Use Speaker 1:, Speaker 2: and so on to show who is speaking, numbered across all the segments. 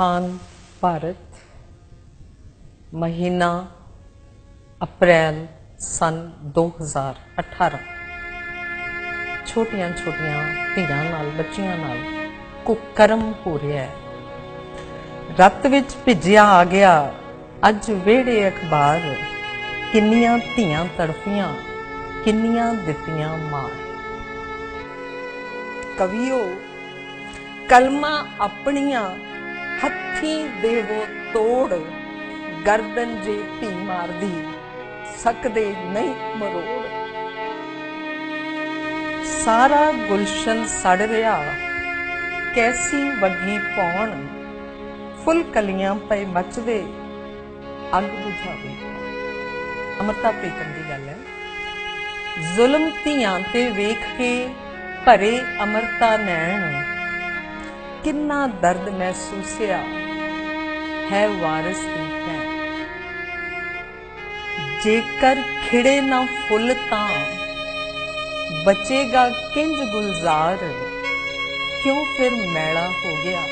Speaker 1: ਸਥਾਨ ਭਾਰਤ, ਮਹੀਨਾ ਅਪ੍ਰੈਲ ਸਨ 2018 ਛੋਟੀਆਂ ਛੋਟੀਆਂ ਧੀਆਂ ਨਾਲ, ਬੱਚੀਆਂ ਨਾਲ ਕੁਕਰਮ ਹੋ ਰਿਹਾ ਹੈ। ਰੱਤ ਵਿੱਚ ਭਿੱਜਿਆ ਆ ਗਿਆ ਅੱਜ ਵਿਹੜੇ ਅਖਬਾਰ, ਕਿੰਨੀਆਂ ਧੀਆਂ ਤੜਫੀਆਂ, ਕਿੰਨੀਆਂ ਦਿੱਤੀਆਂ ਮਾਰ। ਕਵੀਓ, ਕਲਮਾ ਆਪਣੀਆਂ ਹੱਥੀ ਦੇਵੋ ਤੋੜ, ਗਰਦਨ ਜੇ ਧੀ ਮਾਰਦੀ, ਸਕਦੇ ਨਹੀਂ ਮਰੋੜ। ਸਾਰਾ ਗੁਲਸ਼ਨ ਸੜ ਰਿਹਾ, ਕੈਸੀ ਵਗੀ ਪੌਣ ਫੁੱਲ ਕਲੀਆਂ ਪਏ ਮੱਚਦੇ, ਅੱਗ ਬੁਝਾਵੇ। ਅਮਰਤਾ ਪ੍ਰੀਤਮ ਦੀ ਗੱਲ ਹੈ। ਜ਼ੁਲਮ ਧੀਆਂ ਤੇ ਵੇਖ ਕੇ ਭਰੇ ਅਮਰਤਾ ਨੈਣ ਕਿੰਨਾ ਦਰਦ ਮਹਿਸੂਸਿਆ ਹੈ ਵਾਰਿਸ ਦੀ ਭੈਣ। ਜੇਕਰ ਖਿੜੇ ਨਾ ਫੁੱਲ ਤਾਂ ਬਚੇਗਾ ਕਿੰਜ ਗੁਲਜ਼ਾਰ? ਕਿਉਂ ਫਿਰ ਮੈਲਾ ਹੋ ਗਿਆ?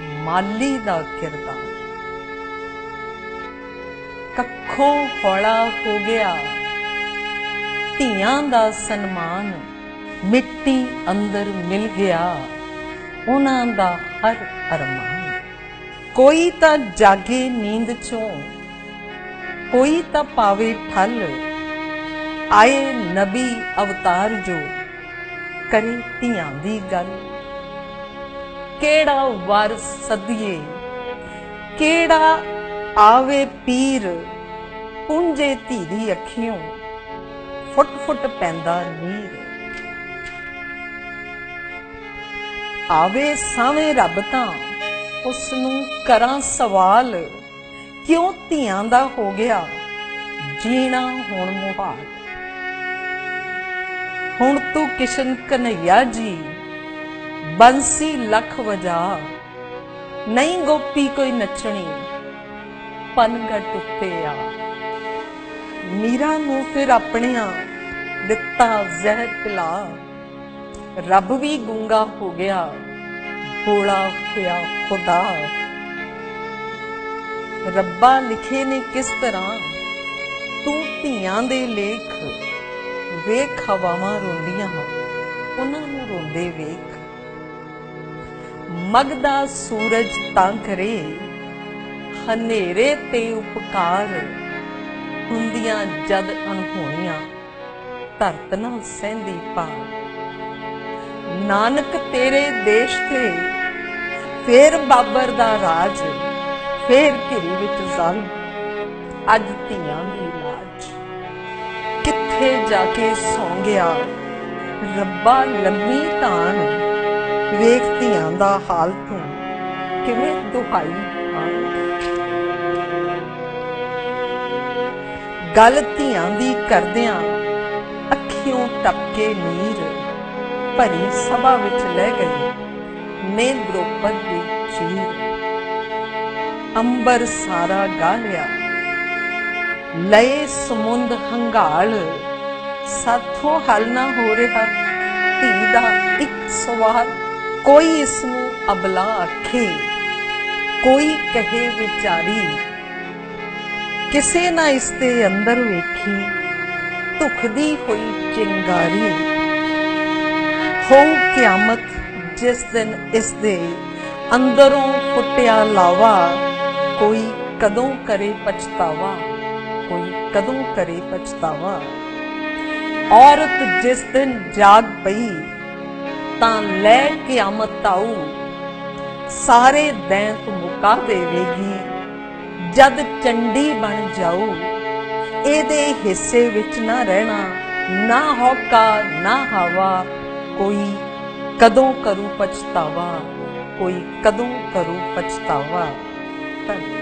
Speaker 1: ਮਾਲੀ ਦਾ ਕਿਰਦਾਰ। ਕੱਖੋਂ ਹੌਲਾ ਹੋ ਗਿਆ। ਧੀਆਂ ਦਾ ਸਨਮਾਨ ਮਿੱਟੀ ਅੰਦਰ ਮਿਲ ਗਿਆ। ਉਹਨਾਂ ਦਾ ਹਰ ਅਰਮਾਨ। ਕੋਈ ਤਾਂ ਜਾਗੇ ਨੀਂਦ ਚੋਂ, ਕੋਈ ਤਾਂ ਪਾਵੇ ਠੱਲ। ਆਏ ਨਬੀ ਅਵਤਾਰ ਜੋ ਕਰੇ ਧੀਆਂ ਦੀ ਗੱਲ। ਕਿਹੜਾ ਵਰ ਸਦੀਏ, ਕਿਹੜਾ ਆਵੇ ਪੀਰ। ਪੁੰਜੇ ਧੀ ਦੀ ਅੱਖੀਓਂ ਫੁੱਟ ਫੁੱਟ ਪੈਂਦਾ ਨੀਰ। ਆਵੇ ਸਾਵੇਂ ਰੱਬ ਤਾਂ ਉਸ ਨੂੰ ਕਰਾਂ ਸਵਾਲ। ਕਿਉਂ ਧੀਆਂ ਦਾ ਹੋ ਗਿਆ? ਜੀਣਾ ਹੁਣ ਮੁਹਾਲ। ਹੁਣ ਤੂੰ ਕਿਸ਼ਨ ਕਨਈਆ ਜੀ, ਬੰਸੀ ਲੱਖ ਵਜਾ। ਨਹੀਂ ਗੋਪੀ ਕੋਈ ਨੱਚਣੀ, ਪਨਗਟ ਉੱਤੇ ਆ। ਮੀਰਾ ਨੂੰ ਫਿਰ ਆਪਣਿਆਂ ਦਿੱਤਾ ਜ਼ਹਿਰ ਪਿਲਾ। ਰੱਬ ਵੀ ਗੂੰਗਾ ਹੋ ਗਿਆ। ਭੋਲਾ ਹੋਇਆ ਖੁਦਾ। ਰੱਬਾ ਲਿਖੇ ਨੇ ਕਿਸ ਤਰ੍ਹਾਂ? ਤੂੰ ਧੀਆਂ ਦੇ ਲੇਖ ਵੇਖ, ਹਵਾਵਾਂ ਰੋਂਦੀਆਂ ਉਹਨਾਂ ਨੂੰ ਰੋਂਦੇ ਵੇਖ। ਮਗਦਾ ਸੂਰਜ ਤਾਂ ਕਰੇ ਹਨੇਰੇ ਤੇ ਉਪਕਾਰ ਹੁੰਦੀਆਂ ਜਦ ਅਣਹੋਣੀਆਂ ਧਰਤ ਨਾਲ ਸਹਿੰਦੀ ਪਾ ਨਾਨਕ ਤੇਰੇ ਦੇਸ਼ ਤੇ ਫੇਰ ਬਾਬਰ ਦਾ ਰਾਜ, ਫੇਰ ਘਿਰੀ ਵਿੱਚ ਜ਼ਲ। ਅੱਜ ਧੀਆਂ ਦੀ ਲਾਜ। ਕਿੱਥੇ ਜਾ ਕੇ ਸੌਂ ਗਿਆ? ਰੱਬਾ ਲੰਮੀ ਤਾਣ। ਵੇਖ ਧੀਆਂ ਦਾ ਹਾਲ ਤੂੰ ਕਿਵੇਂ ਦੁਹਾਈ ਗੱਲ ਧੀਆਂ ਦੀ ਕਰਦਿਆਂ ਅੱਖੀਓਂ ਟਪਕੇ ਨੀਰ ਭਰੀ ਸਭਾ ਵਿੱਚ ਲੈ ਗਈ। ਨੇ ਦ੍ਰੋਪਦ ਦੀ ਚੀਰ। ਅੰਬਰ ਸਾਰਾ ਗਾਲਿਆ। ਲਏ ਸਮੁੰਦ ਹੰਗਾਲ। ਸਾਥੋਂ ਹੱਲ ਨਾ ਹੋ ਰਿਹਾ ਧੀ ਦਾ ਇੱਕ ਸਵਾਲ। ਕੋਈ ਇਸ ਨੂੰ ਅਬਲਾ ਆਖੇ, ਕੋਈ ਕਹੇ ਵਿਚਾਰੀ। ਕਿਸੇ ਨਾ ਇਸ ਦੇ ਅੰਦਰ ਵੇਖੀ, ਧੁਖਦੀ ਹੋਈ ਚਿੰਗਾਰੀ। ਹੋ ਕਿਆਮਤ ਜਿਸ ਦਿਨ ਇਸ ਦੇ ਅੰਦਰੋਂ ਫੁੱਟਿਆ ਲਾਵਾ, ਕੋਈ ਕਦੋਂ ਕਰੇ ਪਛਤਾਵਾ, ਕੋਈ ਕਦੋਂ ਕਰੇ ਪਛਤਾਵਾ। ਔਰਤ ਜਿਸ ਦਿਨ ਜਾਗ ਪਈ, ਤਾਂ ਲੈ ਕੇ ਕਿਆਮਤ ਆਊ, ਸਾਰੇ ਦੈਂਤ ਮੁਕਾ ਦੇਵੇਗੀ, ਜਦ ਚੰਡੀ ਬਣ ਜਾਊ, ਇਹਦੇ ਹਿੱਸੇ ਵਿੱਚ ਨਾ ਰਹਿਣਾ, ਨਾ ਹੌਕਾ, ਨਾ ਹਵਾ, ਕੋਈ ਕਦੋਂ ਕਰੂ ਪਛਤਾਵਾ ਕੋਈ ਕਦੋਂ ਕਰੂ ਪਛਤਾਵਾ। ਧੰਨਵਾਦ